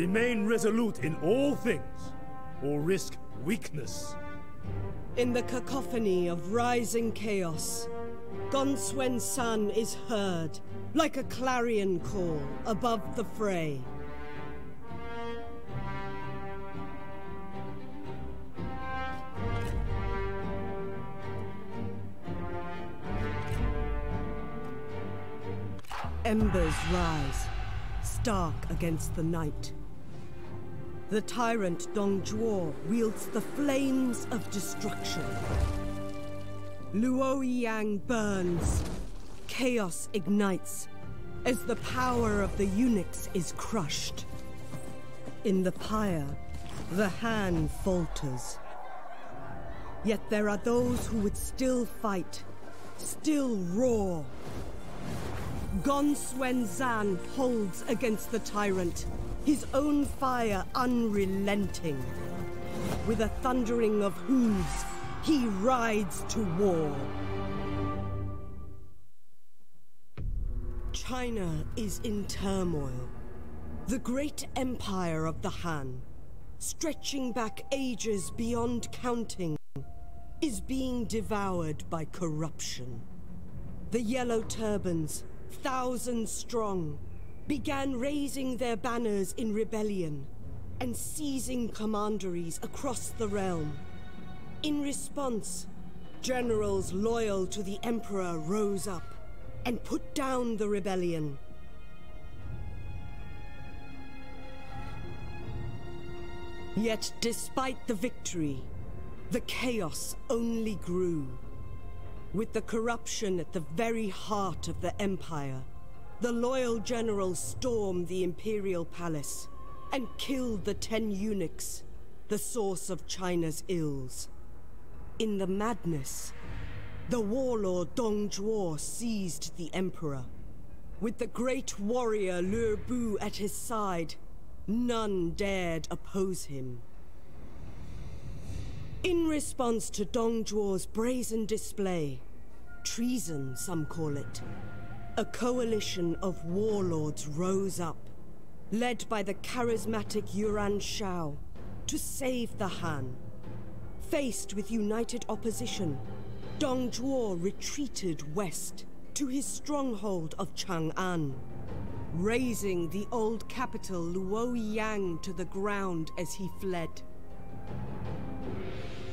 Remain resolute in all things, or risk weakness. In the cacophony of rising chaos, Gongsun Zan is heard, like a clarion call above the fray. Embers rise, stark against the night. The tyrant Dong Zhuo wields the flames of destruction. Luoyang burns. Chaos ignites as the power of the eunuchs is crushed. In the pyre, the Han falters. Yet there are those who would still fight, still roar. Gongsun Zan holds against the tyrant, his own fire unrelenting. With a thundering of hooves, he rides to war. China is in turmoil. The great empire of the Han, stretching back ages beyond counting, is being devoured by corruption. The Yellow Turbans, thousands strong, began raising their banners in rebellion and seizing commanderies across the realm. In response, generals loyal to the Emperor rose up and put down the rebellion. Yet despite the victory, the chaos only grew. With the corruption at the very heart of the Empire, the loyal generals stormed the Imperial Palace and killed the Ten Eunuchs, the source of China's ills. In the madness, the warlord Dong Zhuo seized the Emperor. With the great warrior Lü Bu at his side, none dared oppose him. In response to Dong Zhuo's brazen display, treason some call it, a coalition of warlords rose up, led by the charismatic Yuan Shao, to save the Han. Faced with united opposition, Dong Zhuo retreated west to his stronghold of Chang'an, razing the old capital Luoyang to the ground as he fled.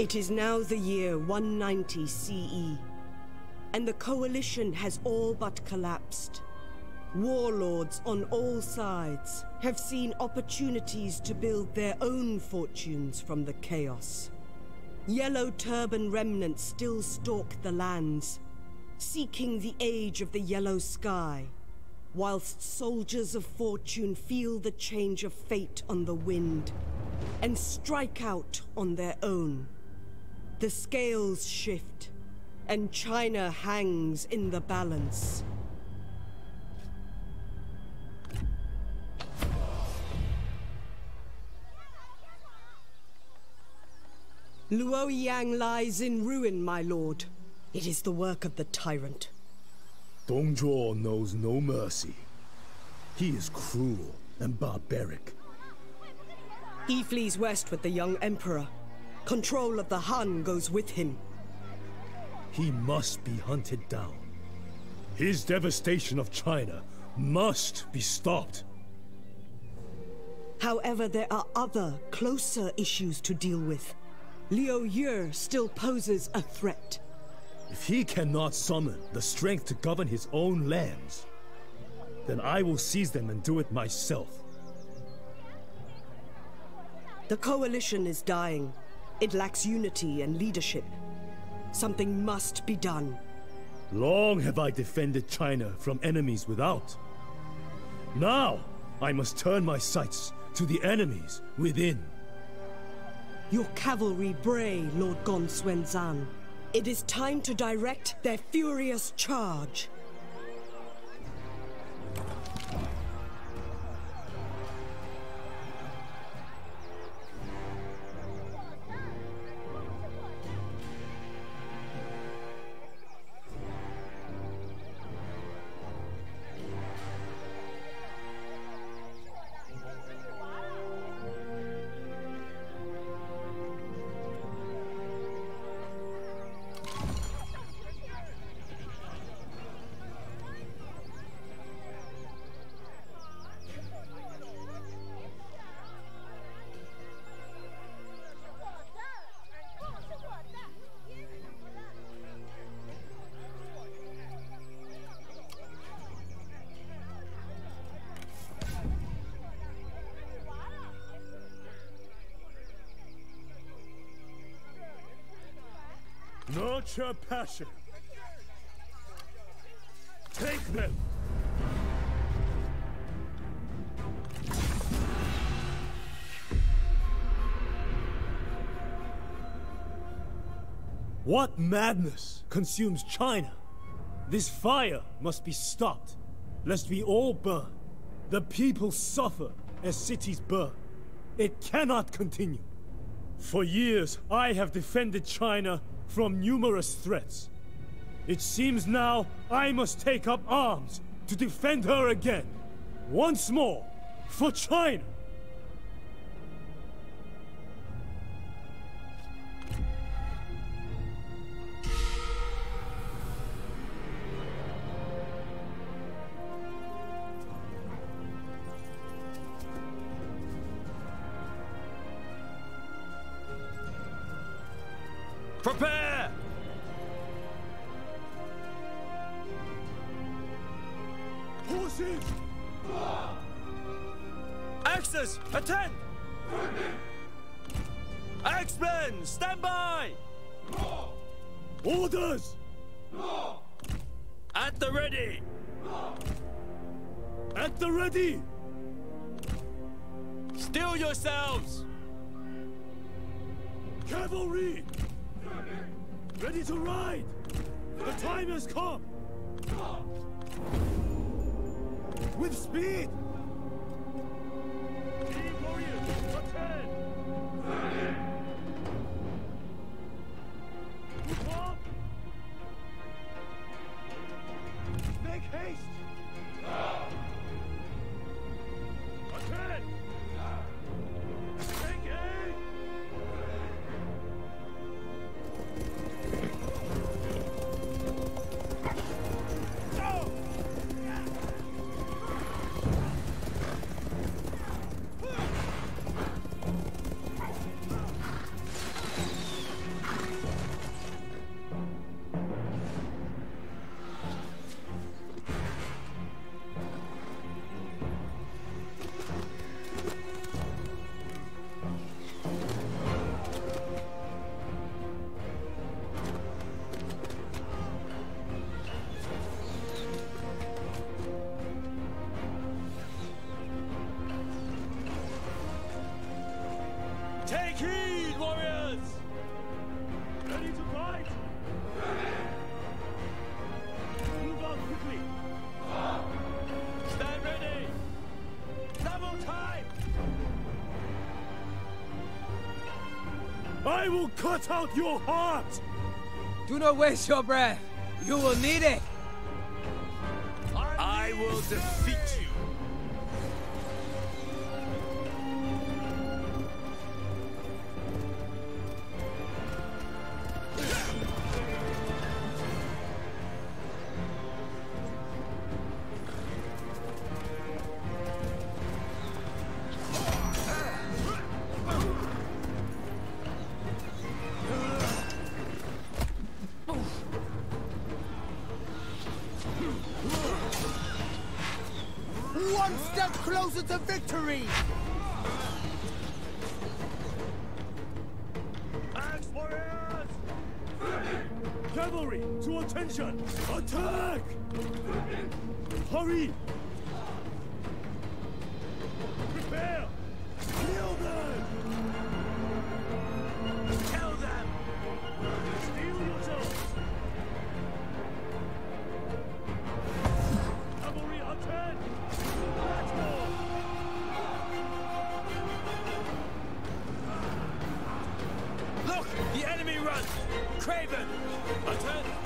It is now the year 190 CE, and the coalition has all but collapsed. Warlords on all sides have seen opportunities to build their own fortunes from the chaos. Yellow turban remnants still stalk the lands, seeking the age of the yellow sky, whilst soldiers of fortune feel the change of fate on the wind, and strike out on their own. The scales shift, and China hangs in the balance. Luoyang lies in ruin, my lord. It is the work of the tyrant. Dong Zhuo knows no mercy. He is cruel and barbaric. He flees west with the young emperor, Control of the Han goes with him. He must be hunted down. His devastation of China must be stopped. However, there are other, closer issues to deal with. Liu Yu still poses a threat. If he cannot summon the strength to govern his own lands, then I will seize them and do it myself. The Coalition is dying. It lacks unity and leadership. Something must be done. Long have I defended China from enemies without. Now, I must turn my sights to the enemies within. Your cavalry bray, Lord Gongsun Zan. It is time to direct their furious charge. Nurture passion. Take them! What madness consumes China? This fire must be stopped, lest we all burn. The people suffer as cities burn. It cannot continue. For years, I have defended China from numerous threats. It seems now I must take up arms to defend her again. Once more, for China! Prepare! Horses! Axes, attend! Axemen, stand by! Orders! At the ready! At the ready! Steel yourselves! Cavalry! Ready to ride! The time has come! With speed! Will cut out your heart! Do not waste your breath. You will need it. I will defeat you! Closer to victory. Axe warriors! Cavalry, to attention! Attack! Hurry! Craven! Attend!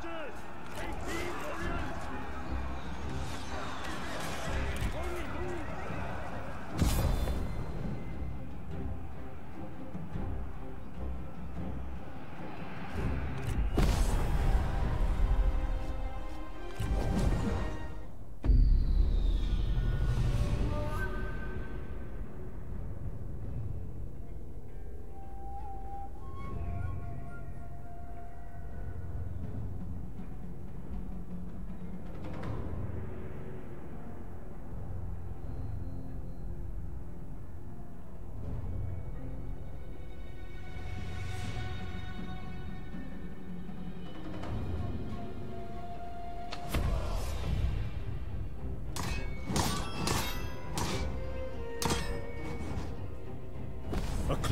Soldiers! Take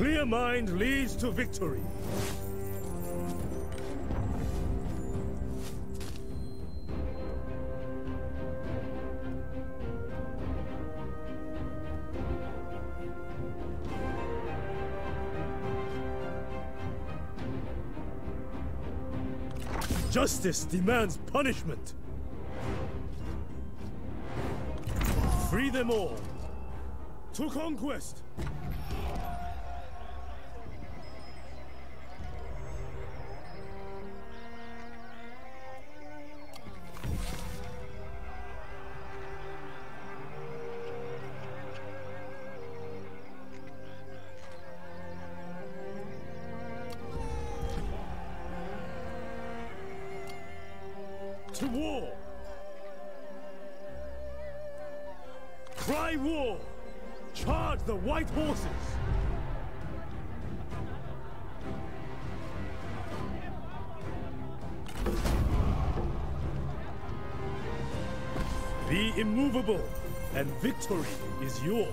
clear mind leads to victory. Justice demands punishment. Free them all. To conquest! Charge the white horses! Be immovable, and victory is yours.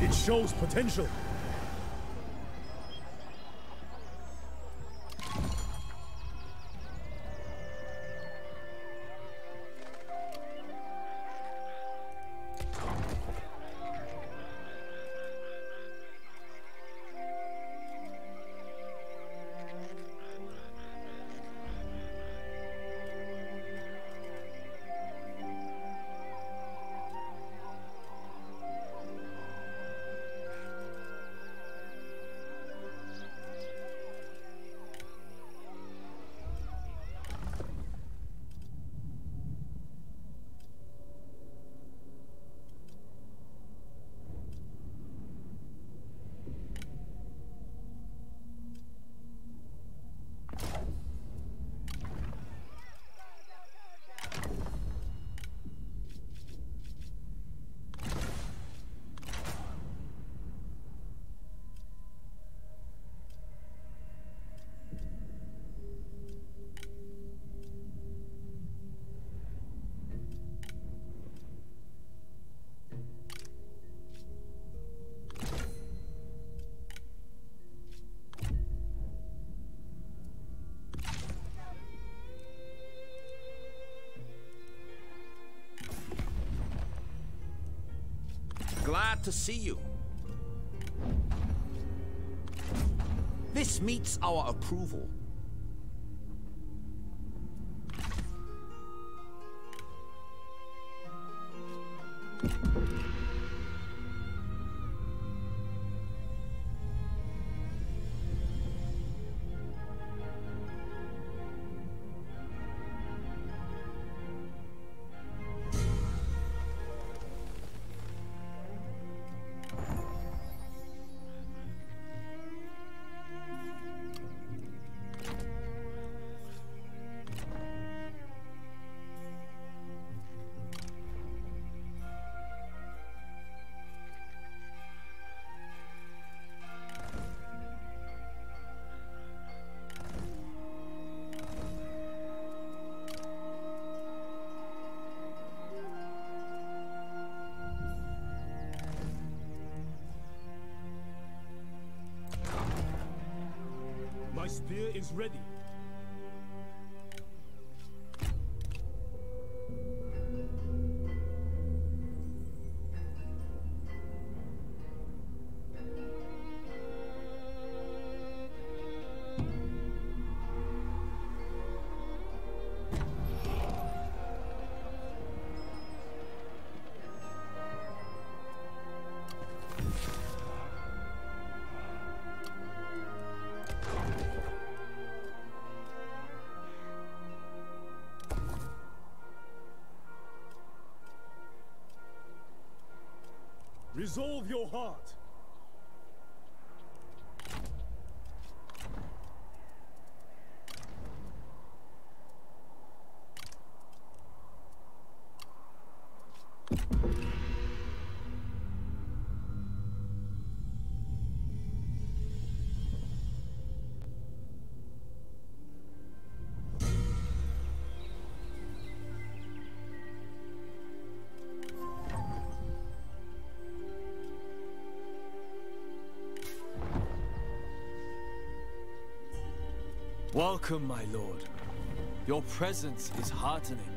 It shows potential. Glad to see you. This meets our approval. My spear is ready. Resolve your heart. Welcome, my lord. Your presence is heartening.